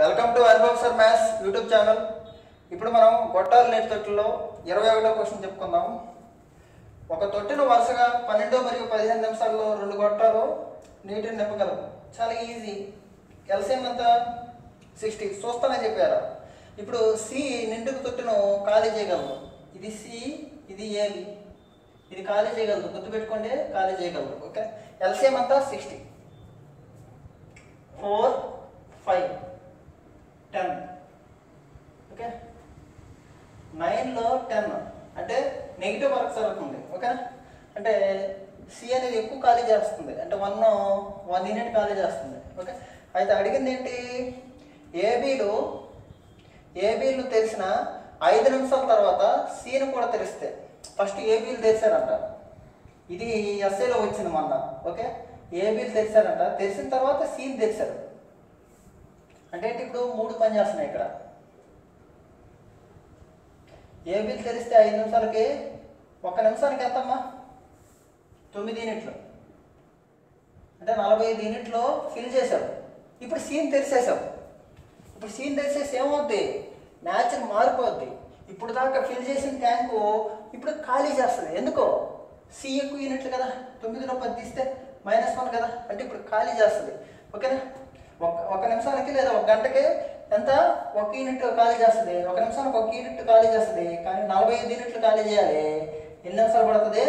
Welcome to Anubhav sir maths YouTube channel. ఇప్పుడు మనం గొట్టాల నేటి తొట్టులో ఇరవై ఒకటో క్వశ్చన్ చెప్పుకుందాం. ఒక తొట్టిలో వరుసగా పన్నెండు మరియు పదిహేను నిమిషాల్లో రెండు గొట్టాలు నీటిని నింపగలవు. చాలా ఈజీ ఎల్సిఎం ఎంత? సిక్స్టీ చూస్తానని చెప్పారా. ఇప్పుడు సి నిండుకు తొట్టును ఖాళీ చేయగలదు. ఇది సి ఇది ఏబి ఇది ఖాళీ చేయగలదు. గుర్తుపెట్టుకోండి ఖాళీ చేయగలదు. ఓకే? ఎల్సిఎం అంతా sixty four five ten. Okay? నైన్లో టెన్. అంటే నెగిటివ్ వర్క్ జరుగుతుంది ఓకే అంటే సి అనేది ఎక్కువ ఖాళీ చేస్తుంది. అంటే వన్ వన్ యూనిట్ ఖాళీ చేస్తుంది. ఓకే? అయితే అడిగింది ఏంటి? ఏబీలు ఏబీలు తెలిసిన ఐదు నిమిషాల తర్వాత సీని కూడా తెలిస్తే. ఫస్ట్ ఏబీలు తెలిసారంట. ఇది ఎస్ఐలో వచ్చింది మొన్న. ఓకే? ఏబీలు తెలిసారంట. తెలిసిన తర్వాత సీన్ తెలిసారు. అంటే ఇప్పుడు మూడు పని చేస్తున్నాయి ఇక్కడ ఏబీలు తెలిస్తే ఐదు నిమిషాలకి ఒక్క నిమిషానికి ఎంతమ్మా? తొమ్మిది యూనిట్లు. అంటే నలభై ఐదు యూనిట్లు ఫిల్ చేసావు ఇప్పుడు సీన్ తెరిసేసావు. ఇప్పుడు సీన్ తెరిసేసి ఏమవుద్ది? న్యాచురల్ మారిపోద్ది. ఇప్పుడు దాకా ఫిల్ చేసిన ట్యాంకు ఇప్పుడు ఖాళీ చేస్తుంది. ఎందుకో? సి ఎక్కువ యూనిట్లు కదా. తొమ్మిదిలో పది తీస్తే మైనస్ వన్ కదా. అంటే ఇప్పుడు ఖాళీ చేస్తుంది. ఓకేనా? ఒక ఒక నిమిషానికి లేదా ఒక గంటకి ఎంత? ఒక యూనిట్ ఖాళీ చేస్తుంది. ఒక నిమిషానికి ఒక యూనిట్ ఖాళీ చేస్తుంది. కానీ నలభై ఐదు యూనిట్లు ఖాళీ చేయాలి. ఎన్ని నిమిషాలు పడుతుంది?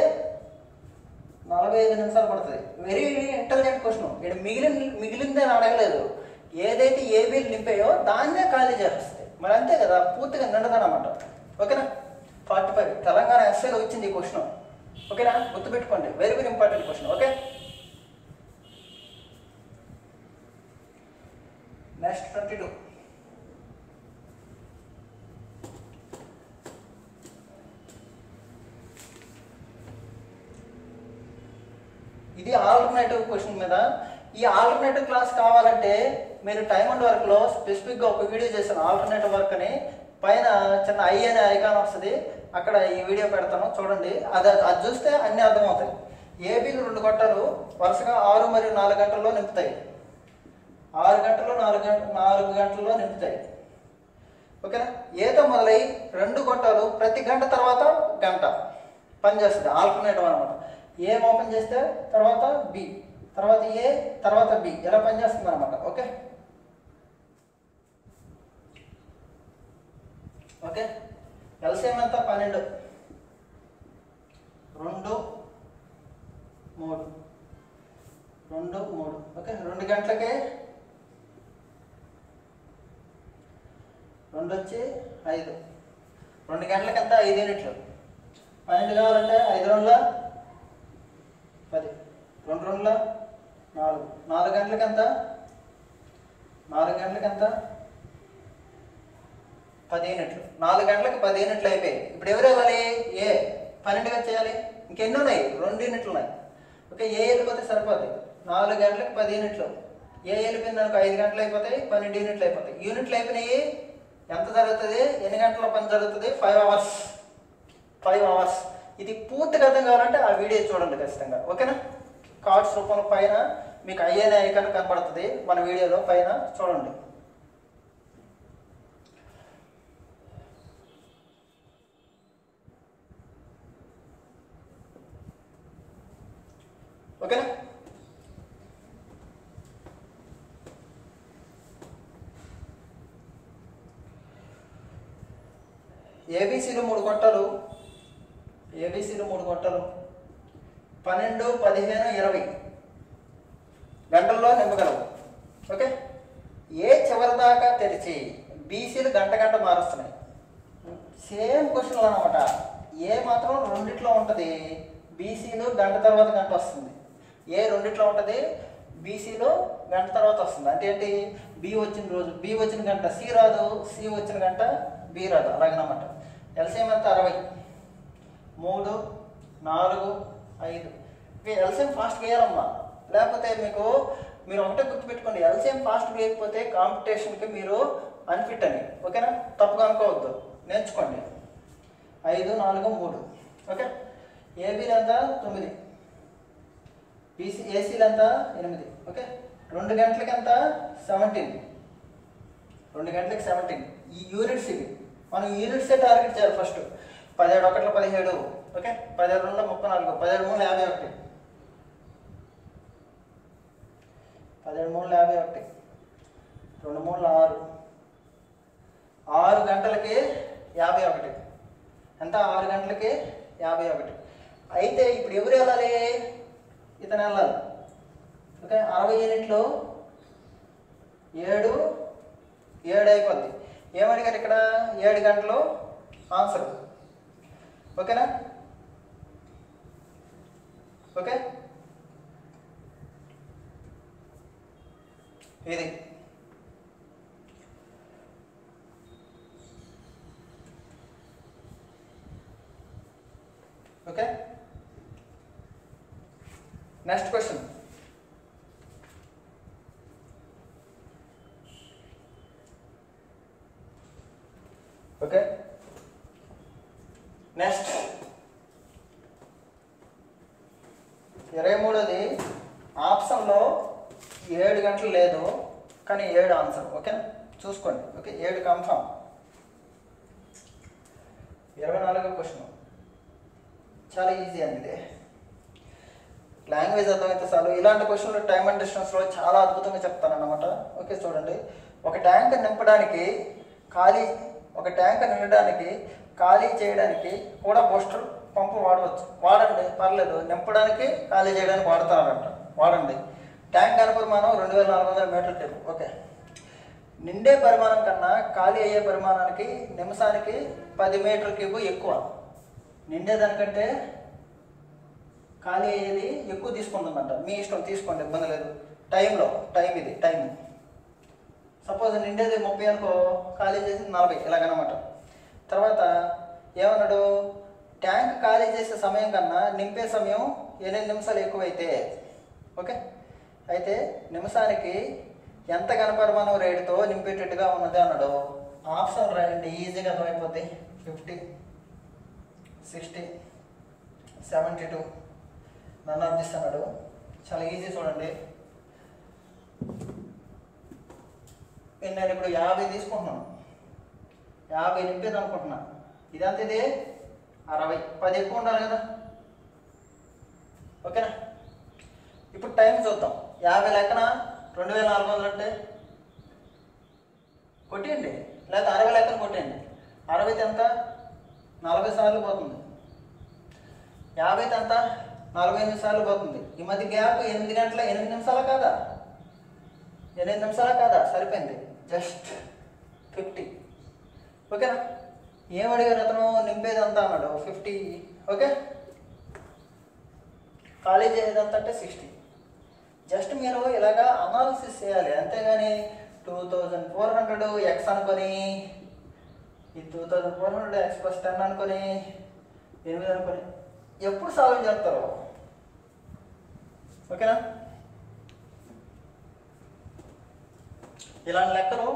నలభై ఐదు నిమిషాలు పడుతుంది. వెరీ ఇంటెలిజెంట్ క్వశ్చన్ ఇక్కడ మిగిలిన మిగిలిందే అని అడగలేదు. ఏదైతే ఏ బిల్ నింపాయో దాన్నే ఖాళీ చేస్తుంది. మరి అంతే కదా? పూర్తిగా నిండదనమాట ఓకేనా? Forty five. తెలంగాణ ఎస్ఐలో వచ్చింది ఈ క్వశ్చన్ ఓకేనా? గుర్తుపెట్టుకోండి. Very very important question okay? Next twenty two ఇది ఆల్టర్నేటివ్ క్వశ్చన్ మీద. ఈ ఆల్టర్నేటివ్ క్లాస్ కావాలంటే మీరు టైమ్ అండ్ వర్క్లో స్పెసిఫిక్గా ఒక వీడియో చేశాను ఆల్టర్నేటివ్ వర్క్ అని పైన చిన్న ఐ అనే ఐకాన్ వస్తుంది. అక్కడ ఈ వీడియో పెడతాను. చూడండి. అది అది చూస్తే అన్నీ అర్థమవుతాయి. ఏబీలు రెండు గంటలు వరుసగా ఆరు మరియు నాలుగు గంటల్లో నింపుతాయి. ఆరు గంటలు నాలుగు గంట నాలుగు గంటల్లో నింపుతాయి. ఓకేనా? ఏదో మొదలై రెండు గొట్టాలు ప్రతి గంట తర్వాత గంట. పనిచేస్తుంది ఆల్టర్నేటివ్ అనమాట ఏ ఓపెన్ చేస్తే తర్వాత బి తర్వాత ఏ తర్వాత బి ఎలా పనిచేస్తుంది అనమాట ఓకే? ఓకే? ఎల్సిఎం ఎంత? పన్నెండు. రెండు మూడు. రెండు మూడు. ఓకే? రెండు గంటలకే రెండు వచ్చి ఐదు. రెండు గంటలకి ఎంత ఐదు యూనిట్లు. పన్నెండు కావాలంటే ఐదు రెండుల పది. రెండు రెండుల నాలుగు. నాలుగు గంటలకి ఎంత నాలుగు గంటలకి ఎంత పది యూనిట్లు. నాలుగు గంటలకు పది యూనిట్లు అయిపోయాయి. ఇప్పుడు ఎవరు ఇవ్వాలి? ఏ. పన్నెండుగా చేయాలి. ఇంకెన్ని ఉన్నాయి? రెండు యూనిట్లు ఉన్నాయి. ఓకే ఏ వెళ్ళిపోతే సరిపోతుంది నాలుగు గంటలకు పది యూనిట్లు. ఏ వెళ్ళిపోయింది అనుకో ఐదు గంటలు అయిపోతాయి పన్నెండు యూనిట్లు అయిపోతాయి. యూనిట్లు అయిపోయినాయి. ఎంత జరుగుతుంది? ఎన్ని గంటల పని జరుగుతుంది? ఫైవ్ అవర్స్ ఫైవ్ అవర్స్ ఇది పూర్తిగా అర్థం కావాలంటే ఆ వీడియో చూడండి ఖచ్చితంగా. ఓకేనా? కార్డ్స్ రూపంలో పైన మీకు అయ్యేనే ఐకాన్ కనబడుతుంది. మన వీడియోలో పైన చూడండి. ఓకేనా? ఏబీసీలు మూడు కొట్టలు. ఏబీసీలు మూడు కొట్టలు. పన్నెండు పదిహేను ఇరవై. గంటల్లో నింపగలవు. ఓకే? ఏ చివరి దాకా తెరిచి బీసీలు గంట గంట మారుస్తున్నాయి. సేమ్ క్వశ్చన్లు అనమాట ఏ మాత్రం రెండిట్లో ఉంటుంది బీసీలు గంట తర్వాత గంట వస్తుంది. ఏ రెండిట్లో ఉంటుంది బీసీలో గంట తర్వాత వస్తుంది. అంటే ఏంటి? బి వచ్చిన రోజు బి వచ్చిన గంట సి రాదు సి వచ్చిన గంట బి రాదు. అలాగనమాట. ఎల్సిఎం ఎంత? అరవై. మూడు నాలుగు ఐదు. ఇవి ఎల్సిఎం ఫాస్ట్ వేయాలమ్మా. లేకపోతే మీకు మీరు ఒకటే గుర్తుపెట్టుకోండి ఎల్సిఎం ఫాస్ట్ వేయకపోతే కాంపిటీషన్కి మీరు అన్ఫిట్ అని. ఓకేనా? తప్పుగా అనుకోవద్దు. నేర్చుకోండి. ఐదు నాలుగు మూడు. ఓకే? ఏబీలు ఎంత? తొమ్మిది. బీసీ ఏసీలు ఎంత? ఎనిమిది. ఓకే? రెండు గంటలకి ఎంత? సెవెంటీన్. రెండు గంటలకు సెవెంటీన్. ఈ యూనిట్స్ ఇవి. మనం యూనిట్సే టార్గెట్ చేయాలి ఫస్ట్. పదిహేడు ఒకట్ల పదిహేడు. ఓకే? పదిహేడు రెండు ముప్పై నాలుగు. పదిహేడు మూడు యాభై ఒకటి. పదిహేడు మూడు యాభై ఒకటి. రెండు మూడు ఆరు. ఆరు గంటలకి యాభై ఒకటి. ఎంత? ఆరు గంటలకి యాభై ఒకటి. అయితే ఇప్పుడు ఎవరు వెళ్ళాలి? ఇతను వెళ్ళాలి. ఓకే? అరవై యూనిట్లు ఏడు ఏడు అయిపోద్ది. ఏమడిగారు ఇక్కడ ఏడు గంటలు ఆన్సర్ ఓకేనా? ఓకే? ఇది. Okay? Next question okay next ఇరవై మూడోది ఆప్షన్లో ఏడు గంటలు లేదు కానీ ఏడు ఆన్సర్ ఓకే చూసుకోండి ఓకే ఏడు కన్ఫామ్ ఇరవై నాలుగో క్వశ్చన్ చాలా ఈజీ అండి. ఇది లాంగ్వేజ్ అర్థమైతే చాలు. ఇలాంటి క్వశ్చన్లు టైమ్ అండ్ డిస్టెన్స్లో చాలా అద్భుతంగా చెప్తానన్నమాట. ఓకే చూడండి. ఒక ట్యాంక్ నింపడానికి ఖాళీ ఒక ట్యాంక్ నిండడానికి ఖాళీ చేయడానికి కూడా బూస్టర్ పంపు వాడవచ్చు. వాడండి పర్లేదు. నింపడానికి ఖాళీ చేయడానికి వాడతారంట. వాడండి. ట్యాంక్ అనే పరిమాణం రెండు వేల నాలుగు వందల మీటర్ టేపు ఓకే నిండే పరిమాణం కన్నా ఖాళీ అయ్యే పరిమాణానికి నిమిషానికి పది మీటర్ క్యూబ్ ఎక్కువ. నిండేదానికంటే ఖాళీ అయ్యేది ఎక్కువ తీసుకుంటుందంట మీ ఇష్టం తీసుకోండి ఇబ్బంది లేదు. టైంలో టైం ఇది టైం. సపోజ్ నిండేది ముప్పై అనుకో ఖాళీ చేసింది నలభై ఇలాగనమాట. తర్వాత ఏమన్నాడు? ట్యాంక్ ఖాళీ చేసే సమయం కన్నా నింపే సమయం ఎనిమిది నిమిషాలు ఎక్కువైతే ఓకే? అయితే నిమిషానికి ఎంత గణపరిమాణం రేటుతో నింపేటట్టుగా ఉన్నది అన్నాడు. ఆప్షన్ రాయండి ఈజీగా అర్థమైపోద్ది. ఫిఫ్టీ. సిక్స్టీ సెవెంటీ టూ నన్ను అందిస్తున్నాడు చాలా ఈజీ చూడండి. నేను ఇప్పుడు యాభై తీసుకుంటున్నాను. యాభై నింపేది అనుకుంటున్నా. ఇదంతా ఇది? అరవై. పది ఎక్కువ ఉండాలి కదా. ఓకేనా? ఇప్పుడు టైం చూద్దాం. యాభై లెక్కన? రెండు వేల నాలుగు వందలు అంటే? కొట్టేయండి. లేకపోతే అరవై లెక్కన కొట్టేయండి. అరవై ఎంత? నలభై సార్లు పోతుంది. యాభై ఎంత నలభై ఎనిమిది సార్లు పోతుంది. ఈ మధ్య గ్యాప్ ఎనిమిది గంటల ఎనిమిది నిమిషాల కాదా? ఎనిమిది నిమిషాల కాదా? సరిపోయింది. Just fifty. ఓకేనా? ఏం అడిగారు అతను? నింపేది అంతా అన్నాడు. ఫిఫ్టీ. ఓకే? కాలేజ్ ఏదంతా అంటే సిక్స్టీ. జస్ట్ మీరు ఇలాగా అనాలిసిస్ చేయాలి. అంతేగాని two thousand four hundred X అనుకొని ఈ two thousand four hundred X plus ten అనుకొని ఎనిమిది అనుకొని ఎప్పుడు సాల్వ్ చేస్తారు? ఓకేనా? ఇలాంటి లెక్కలు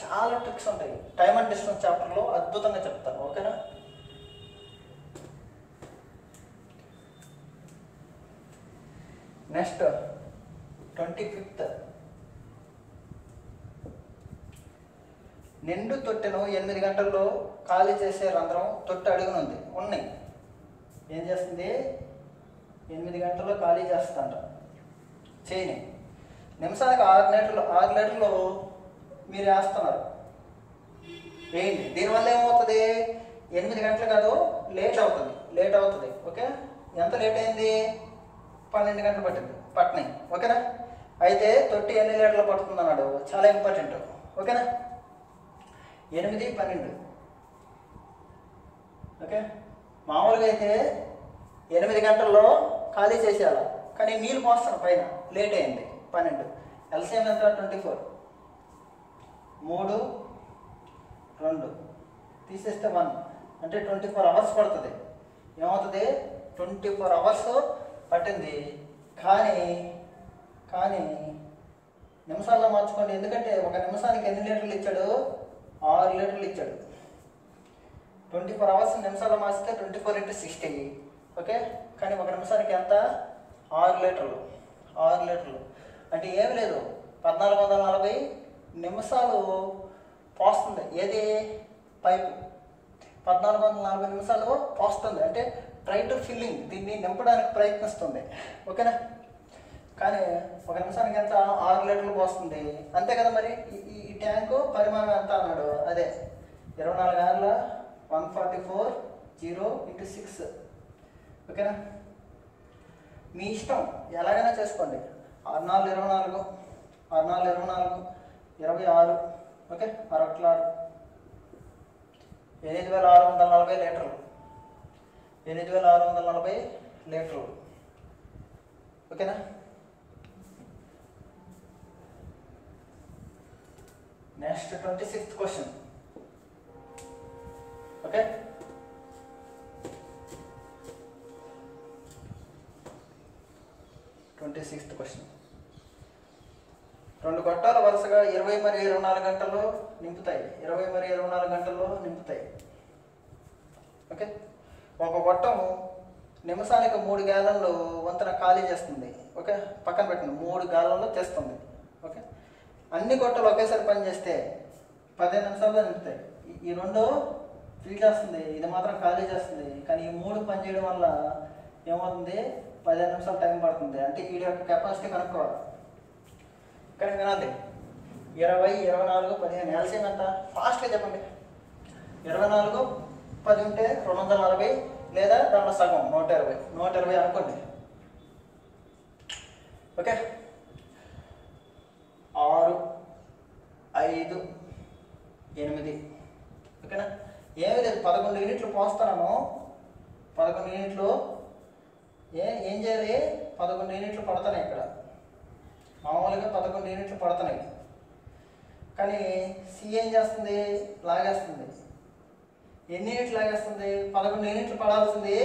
చాలా ట్రిక్స్ ఉంటాయి. టైమ్ అండ్ డిస్టెన్స్ చాప్టర్లో అద్భుతంగా చెప్తాను. ఓకేనా? నెక్స్ట్ ట్వంటీ ఫిఫ్త్ నిండు తొట్టెను ఎనిమిది గంటల్లో ఖాళీ చేసే రంధ్రం తొట్టె అడుగునుంది ఉన్నాయి. ఏం చేస్తుంది? ఎనిమిది గంటల్లో ఖాళీ చేస్తుందంట. చేయని. నిమిషానికి ఆరు లీటర్లు ఆరు లీటర్లు మీరు వేస్తున్నారు. వేయండి. దీనివల్ల ఏమవుతుంది? ఎనిమిది గంటలు కాదు లేట్ అవుతుంది. లేట్ అవుతుంది. ఓకే? ఎంత లేట్ అయింది? పన్నెండు గంటలు పట్టింది. పట్టినాయి. ఓకేనా? అయితే తొట్టి ఎన్ని లీటర్లు పడుతుంది అన్నాడు చాలా ఇంపార్టెంట్. ఓకేనా? ఎనిమిది పన్నెండు. ఓకే? మామూలుగా అయితే ఎనిమిది గంటల్లో ఖాళీ చేసేయాలి. కానీ నీళ్ళు పోస్తాను పైన. లేట్ అయింది. పన్నెండు. ఎల్సిఎం ఎంత? Twenty four. మూడు రెండు. తీసేస్తే వన్. అంటే ట్వంటీ ఫోర్ అవర్స్ పడుతుంది. ఏమవుతుంది? ట్వంటీ ఫోర్ అవర్స్ పట్టింది. కానీ కానీ నిమిషాల్లో మార్చుకోండి. ఎందుకంటే ఒక నిమిషానికి ఎన్ని లీటర్లు ఇచ్చాడు? ఆరు లీటర్లు ఇచ్చాడు. ట్వంటీ ఫోర్ అవర్స్ నిమిషాలు మార్చితే twenty four into sixty. Okay? కానీ ఒక నిమిషానికి ఎంత? ఆరు లీటర్లు. ఆరు లీటర్లు. అంటే ఏమి లేదు. పద్నాలుగు వందల నలభై నిమిషాలు పోస్తుంది. ఏది? పైపు. పద్నాలుగు వందల నలభై నిమిషాలు పోస్తుంది. అంటే ట్రై టు ఫిల్లింగ్. దీన్ని నింపడానికి ప్రయత్నిస్తుంది. ఓకేనా? కానీ ఒక నిమిషానికి ఎంత? ఆరు లీటర్లు పోస్తుంది. అంతే కదా మరి? ఈ- ఈ ట్యాంకు పరిమాణం ఎంత అన్నాడు? అదే. ఇరవై నాలుగు గంటల one forty four zero into six. ఓకేనా? మీ ఇష్టం. ఎలాగైనా చేసుకోండి. ఆరు నాలుగు ఇరవై నాలుగు. ఆరు నాలుగు ఇరవై నాలుగు. ఇరవై ఆరు. ఓకే? అరవై ఆరు. ఎనిమిది వేల ఆరు వందల నలభై లీటర్లు. ఎనిమిది వేల ఆరు వందల నలభై లీటర్లు. ఓకేనా? Next twenty sixth question okay twenty sixth question రెండు గొట్టాలు వరుసగా ఇరవై మరి ఇరవై నాలుగు గంటల్లో నింపుతాయి. ఇరవై మరి ఇరవై నాలుగు గంటల్లో నింపుతాయి. ఓకే ఒక గొట్టము నిమిషానికి మూడు గ్యాలన్లు వంతెన ఖాళీ చేస్తుంది. ఓకే పక్కన పెట్టండి. మూడు గాలంలో తెస్తుంది అన్ని గొట్టలు ఒకేసారి పనిచేస్తే పదిహేను నిమిషాల్లో నింపుతాయి. ఈ- రెండు ఫిల్ చేస్తుంది. ఇది మాత్రం ఖాళీ చేస్తుంది. కానీ ఈ మూడు పని చేయడం వల్ల ఏమవుతుంది? పదిహేను నిమిషాలు టైం పడుతుంది. అంటే వీడి యొక్క కెపాసిటీ కనుక్కోవాలి. ఇక్కడ వినాలి. ఇరవై ఇరవై నాలుగు పదిహేను ఎల్సీఎం ఎంత? ఫాస్ట్గా చెప్పండి. ఇరవై నాలుగు పది ఉంటే రెండు వందల నలభై లేదా దాంట్లో సగం నూట ఇరవై. నూట ఇరవై అనుకోండి. ఓకే? ఆరు ఐదు ఎనిమిది. ఓకేనా? ఏమీ లేదు పదకొండు యూనిట్లు పోస్తున్నాను పదకొండు యూనిట్లు ఏ ఏం చేయాలి? పదకొండు యూనిట్లు పడుతున్నాయి ఇక్కడ. మామూలుగా పదకొండు యూనిట్లు పడుతున్నాయి. కానీ సి ఏం చేస్తుంది? లాగేస్తుంది. ఎన్ని యూనిట్లు లాగేస్తుంది? పదకొండు యూనిట్లు పడాల్సింది.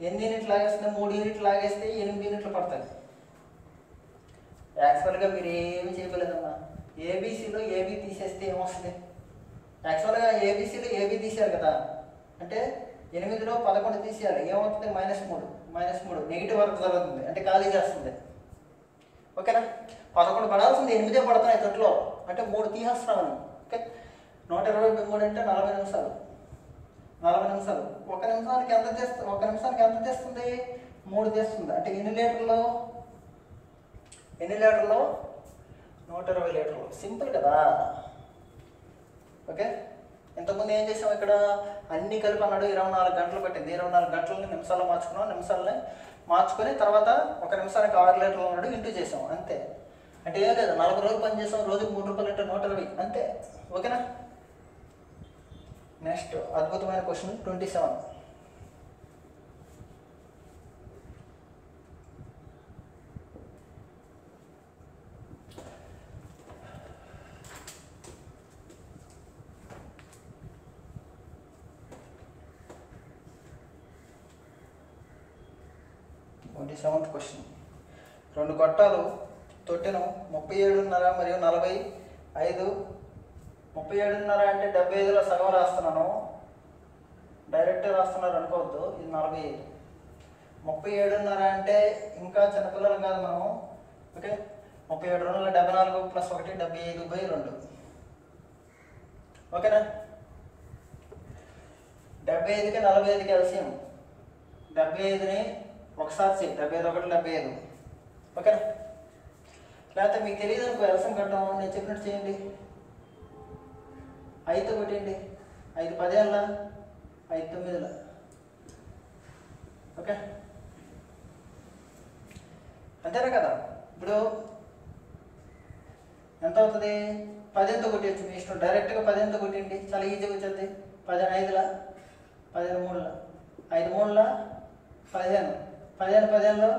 ఎన్ని యూనిట్లు లాగేస్తుంది? మూడు యూనిట్లు లాగేస్తే ఎనిమిది యూనిట్లు పడతాయి. యాక్చువల్గా మీరు ఏమి చేయలేదమ్మా ఏబీసీలో ఏబీ తీసేస్తే ఏమొస్తుంది? యాక్చువల్గా ఏబీసీలో ఏబీ తీసేయాలి కదా. అంటే ఎనిమిదిలో పదకొండు తీసేయాలి ఏమవుతుంది? మైనస్ మూడు. మైనస్ మూడు. నెగిటివ్ వర్క్ జరుగుతుంది అంటే ఖాళీ చేస్తుంది. ఓకేనా? పదకొండు పడాల్సింది ఎనిమిదే పడుతున్నాయి తొట్లో అంటే మూడు తీసేస్తున్నాను ఓకే? నూట ఇరవై మూడు అంటే నలభై నిమిషాలు. నలభై నిమిషాలు. ఒక నిమిషానికి ఎంత చేస్తుంది ఒక నిమిషానికి ఎంత చేస్తుంది మూడు చేస్తుంది అంటే ఎన్ని లీటర్లు? ఎన్ని లీటర్లు? నూట ఇరవై లీటర్లు. సింపుల్ కదా? ఓకే? ఇంతకుముందు ఏం చేసాం ఇక్కడ? అన్ని కలిపి అన్నాడు ఇరవై నాలుగు గంటలు పట్టింది. ఇరవై నాలుగు గంటలని నిమిషాల్లో మార్చుకున్నాం. నిమిషాలని మార్చుకొని తర్వాత ఒక నిమిషానికి ఆరు లీటర్లు అన్నాడు ఇంటూ చేసాం. అంతే. అంటే ఏం లేదు నలభై రోజులు పని చేసాం. రోజుకి మూడు రూపాయలు అంటే నూట ఇరవై అంతే. ఓకేనా? నెక్స్ట్ అద్భుతమైన question twenty seven. Twenty seventh question రెండు గొట్టాలు తొట్టెను ముప్పై ఏడున్నర మరియు నలభై ఐదు. ముప్పై ఏడున్నర అంటే డెబ్బై ఐదులో సగం రాస్తున్నాను. డైరెక్ట్ రాస్తున్నారు అనుకోవద్దు. ఇది నలభై ఐదు. ముప్పై ఏడున్నర అంటే ఇంకా చిన్నపిల్లలు కాదు మనము. ఓకే ముప్పై ఏడు రెండు వందల డెబ్బై నాలుగు ప్లస్ ఒకటి డెబ్బై ఐదు బై రెండు. ఓకేనా డెబ్బై ఐదుకి నలభై ఐదుకి ఎల్సిఎం డెబ్బై ఐదుని ఒకసారి చెయ్యి డెబ్బై ఐదు ఒకటి డెబ్బై ఐదు ఓకేనా? లేకపోతే మీకు తెలియదు అనుకో ఎలసం కట్టడం నేను చెప్పినట్టు చేయండి. ఐదు కొట్టేయండి. ఐదు పదేళ్ళ ఐదు తొమ్మిదిల. ఓకే? అంతేనా కదా? ఇప్పుడు ఎంత అవుతుంది పదింత కొట్టేయచ్చు మీ ఇష్టం. డైరెక్ట్గా పదింత కొట్టండి చాలా ఈజీగా వచ్చేది పదిహేను ఐదుల పదిహేను మూడుల. ఐదు మూడుల పదిహేను. పదిహేను పదిహేనులో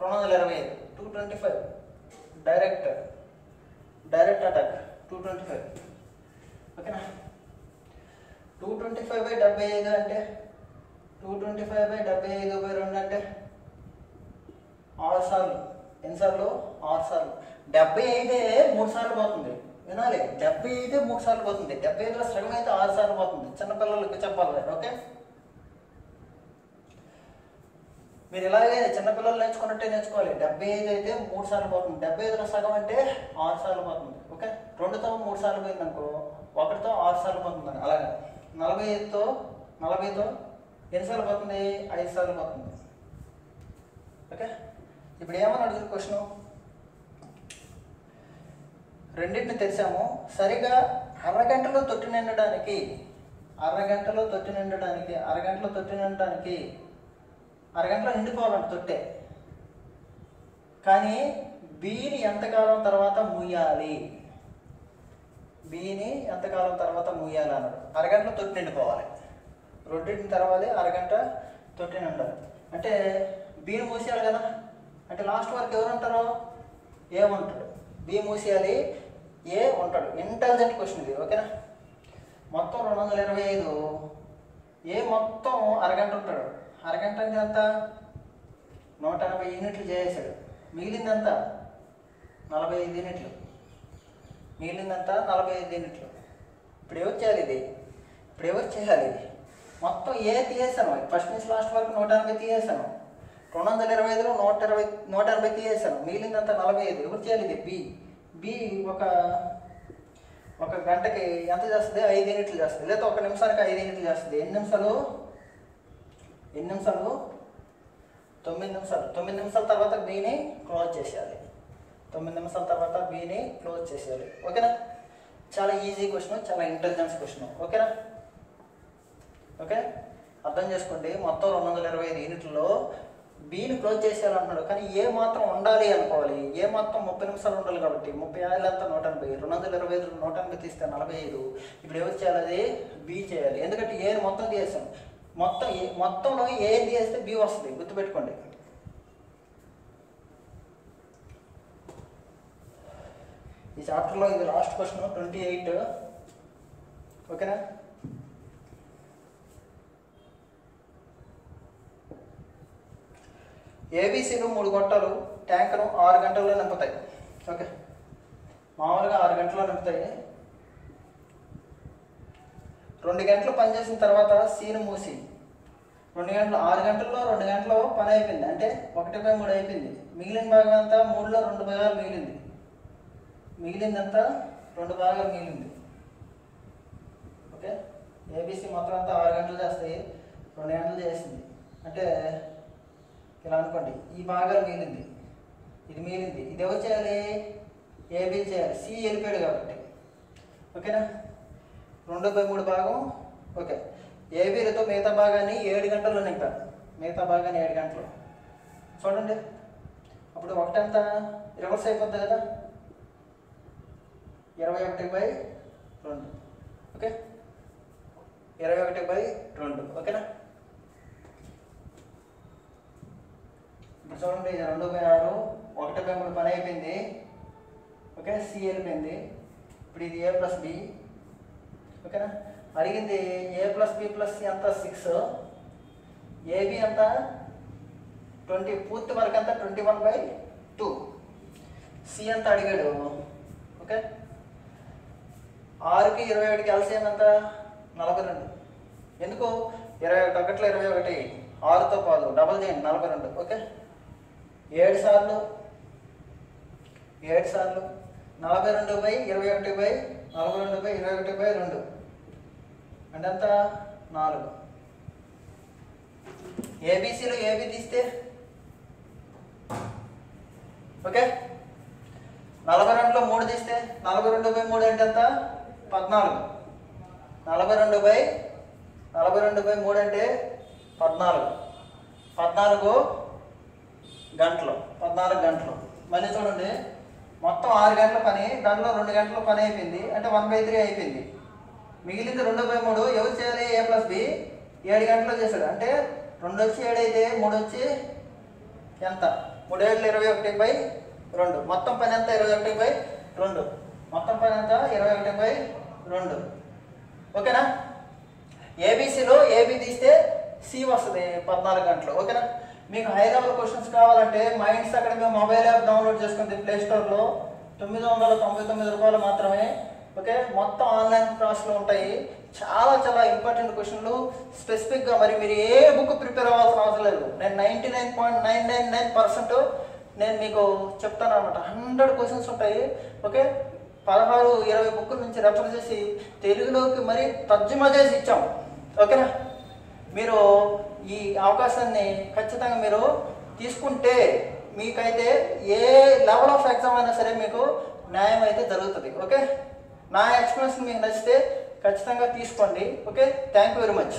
రెండు వందల ఇరవై ఐదు. Two twenty five direct direct attack two twenty five ఓకేనా టూ ట్వంటీ ఫైవ్ బై డెబ్బై ఐదు అంటే? టూ ట్వంటీ ఫైవ్ బై డెబ్బై ఐదు బై రెండు అంటే? ఆరు సార్లు. ఎన్నిసార్లు ఆరు సార్లు. డెబ్బై ఐదే మూడు సార్లు పోతుంది. వినాలి. డెబ్బై ఐదే మూడు సార్లు పోతుంది. డెబ్బై ఐదులో సగం అయితే ఆరు సార్లు పోతుంది. చిన్నపిల్లలకి చెప్పాలి ఓకే? మీరు ఇలాగే చిన్నపిల్లలు నేర్చుకున్నట్టే నేర్చుకోవాలి. డెబ్బై ఐదు అయితే మూడు సార్లు పోతుంది. డెబ్బై ఐదులో సగం అంటే ఆరు సార్లు పోతుంది. ఓకే? రెండుతో మూడు సార్లు పోయింది అనుకో ఒకటితో ఆరు సార్లు పోతుంది అలాగే. నలభై ఐదుతో నలభైతో ఎన్నిసార్లు పోతుంది? ఐదు సార్లు పోతుంది. ఓకే? ఇప్పుడు ఏమని అడుగుతుంది క్వశ్చన్? రెండింటిని తెరిచాము. సరిగా అరగంటలో తొట్టి నిండడానికి అరగంటలో తొట్టి నిండడానికి అరగంటలో తొట్టి నిండడానికి అరగంటలో నిండిపోవాలంట తొట్టే. కానీ బీని ఎంతకాలం తర్వాత మూయాలి? బీని ఎంతకాలం తర్వాత మూయాలి అన్నాడు. అరగంటలో తొట్టి నిండిపోవాలి. రెండింటిని తర్వాత అరగంట తొట్టి ఉండాలి. అంటే బీని మూసేయాలి కదా. అంటే లాస్ట్ వరకు ఎవరు ఉంటారు ఏ ఉంటాడు. బి మూసేయాలి ఏ ఉంటాడు. ఇంటెలిజెంట్ క్వశ్చన్ ఇది ఓకేనా? మొత్తం రెండు వందల ఇరవై ఐదు. ఏ మొత్తం అరగంట ఉంటాడు? అరగంట ఎంత నూట ఎనభై యూనిట్లు చేసాడు మిగిలిందంతా నలభై ఐదు యూనిట్లు. మిగిలిందంతా నలభై ఐదు యూనిట్లు. ఇప్పుడు ఎవరు చేయాలి ఇది? ఇప్పుడు ఎవరు చేయాలి ఇది? మొత్తం ఏ తీసేసాను? ఫస్ట్ నుంచి లాస్ట్ వరకు నూట ఎనభై తీసేసాను. రెండు వందల ఇరవై ఐదులో నూట ఇరవై నూట ఎనభై తీసేసాను. మిగిలిందంతా నలభై ఐదు. ఎవరు చేయాలి ఇది? బి. బి ఒక ఒక గంటకి ఎంత చేస్తుంది? ఐదు యూనిట్లు చేస్తుంది. లేదా ఒక నిమిషానికి ఐదు యూనిట్లు చేస్తుంది. ఎన్ని నిమిషాలు? ఎన్ని నిమిషాలు? తొమ్మిది నిమిషాలు. తొమ్మిది నిమిషాల తర్వాత బీని క్లోజ్ చేసేయాలి. తొమ్మిది నిమిషాల తర్వాత బీని క్లోజ్ చేసేయాలి. ఓకేనా? చాలా ఈజీ క్వశ్చన్ చాలా ఇంటెలిజెన్స్ క్వశ్చన్ ఓకేనా? ఓకే? అర్థం చేసుకోండి. మొత్తం రెండు వందల ఇరవై ఐదు యూనిట్లలో బీని క్లోజ్ చేసేయాలంటున్నాడు. కానీ ఏ మాత్రం ఉండాలి అనుకోవాలి. ఏ మాత్రం ముప్పై నిమిషాలు ఉండాలి కాబట్టి ముప్పై ఐదు అంతా నూట ఎనభై. రెండు వందల ఇరవై ఐదు నూట ఎనభై తీస్తే నలభై ఐదు. ఇప్పుడు ఎవరు చేయాలి? అది బీ చేయాలి. ఎందుకంటే ఏ మొత్తం తీసాం మొత్తం ఏ మొత్తంలో ఏ వేస్తే బి వస్తుంది? గుర్తుపెట్టుకోండి. ఈ చాప్టర్లో ఇది లాస్ట్ క్వశ్చన్ ట్వంటీ ఎయిట్ ఓకేనా ఏబీసీలు మూడు గొట్టాలు ట్యాంకును ఆరు గంటల్లో నింపుతాయి. ఓకే మామూలుగా ఆరు గంటల్లో నింపుతాయి. రెండు గంటలు పనిచేసిన తర్వాత సీను మూసి రెండు గంటలు ఆరు గంటల్లో రెండు గంటలు పని అయిపోయింది. అంటే ఒకటి బై మూడు అయిపోయింది. మిగిలిన భాగం అంతా మూడులో రెండు భాగాలు మిగిలింది. మిగిలిందంతా రెండు భాగాలు మిగిలింది. ఓకే? ఏబీసీ మొత్తం అంతా ఆరు గంటలు చేస్తాయి రెండు గంటలు చేసింది. అంటే ఇలా అనుకోండి. ఈ భాగాలు మిగిలింది. ఇది మిగిలింది. ఇది ఎవరు చేయాలి? ఏబీ చేయాలి. సి వెళ్ళిపోయాడు కాబట్టి. ఓకేనా? రెండు బై మూడు భాగం. ఓకే. ఏబీలతో మిగతా భాగాన్ని ఏడు గంటల్లో నింపారు మిగతా భాగాన్ని ఏడు గంటలు. చూడండి. అప్పుడు ఒకటంతా? రివర్స్ అయిపోద్ది కదా. ఇరవై ఒకటి బై రెండు. ఓకే? ఇరవై ఒకటి బై రెండు. ఓకేనా? ఇప్పుడు చూడండి ఇది రెండు బై ఆరు. ఒకటి బై మూడు పని అయిపోయింది. ఓకే? సి వెళ్ళిపోయింది ఇప్పుడు ఇది ఏ ప్లస్ బి ఓకేనా? అడిగింది A plus B plus C అంతా సిక్స్ ఏబి అంతా ట్వంటీ పూర్తి వరకు అంతా twenty one by two. C అంతా అడిగాడు ఓకే? ఆరుకి ఇరవై ఒకటికి ఎల్సిఎం ఎంత? నలభై రెండు. ఎందుకు? ఇరవై ఒకటి ఒకటిలో ఇరవై ఒకటి ఆరుతో పాదు డబల్ చేయండి నలభై రెండు ఓకే? ఏడు సార్లు ఏడు సార్లు నలభై రెండు బై ఇరవై ఒకటి బై నలభై రెండు బై ఇరవై ఒకటి బై రెండు. అంటే ఎంత నాలుగు ఏబీసీలో ఏబి తీస్తే? ఓకే? నలభై రెండులో మూడు తీస్తే? నలభై రెండు బై మూడు అంటే ఎంత? పద్నాలుగు. నలభై రెండు బై నలభై రెండు బై మూడు అంటే పద్నాలుగు. పద్నాలుగు గంటలు. పద్నాలుగు గంటలు. మళ్ళీ చూడండి. మొత్తం ఆరు గంటల పని దానిలో రెండు గంటల పని అయిపోయింది. అంటే వన్ బై త్రీ అయిపోయింది. మిగిలింది రెండు బై మూడు. ఎవరు చేయాలి? ఏ ప్లస్ బి ఏడు గంటలు చేశాడు. అంటే రెండు వచ్చి ఏడు అయితే మూడు వచ్చి ఎంత? మూడు ఏళ్ళు ఇరవై ఒకటి బై రెండు. మొత్తం పని ఎంత? ఇరవై ఒకటి బై రెండు. మొత్తం పని ఎంత? ఇరవై ఒకటి బై రెండు. ఓకేనా? ఏబీసీలో ఏబీ తీస్తే సి వస్తుంది పద్నాలుగు గంటలు. ఓకేనా? మీకు హై లెవెల్ క్వశ్చన్స్ కావాలంటే మైండ్స్ అక్కడ మేము మొబైల్ యాప్ డౌన్లోడ్ చేసుకుంది ప్లే స్టోర్లో తొమ్మిది వందల తొంభై తొమ్మిది రూపాయలు మాత్రమే ఓకే? మొత్తం ఆన్లైన్ క్లాసులు ఉంటాయి. చాలా చాలా ఇంపార్టెంట్ క్వశ్చన్లు స్పెసిఫిక్గా మరి మీరు ఏ బుక్ ప్రిపేర్ అవ్వాల్సిన అవసరం లేదు. నేను ninety nine point nine nine nine percent నేను మీకు చెప్తాను అనమాట హండ్రెడ్ క్వశ్చన్స్ ఉంటాయి. ఓకే? పదహారు ఇరవై బుక్కుల నుంచి రెఫర్ చేసి తెలుగులోకి మరి తర్జుమా చేసి ఇచ్చాం. ఓకేనా? మీరు ఈ అవకాశాన్ని ఖచ్చితంగా మీరు తీసుకుంటే మీకైతే ఏ లెవెల్ ఆఫ్ ఎగ్జామ్ అయినా సరే మీకు న్యాయం అయితే జరుగుతుంది. ఓకే? నా ఎక్స్పీరియన్స్ మీకు నచ్చితే ఖచ్చితంగా తీసుకోండి. Okay thank you very much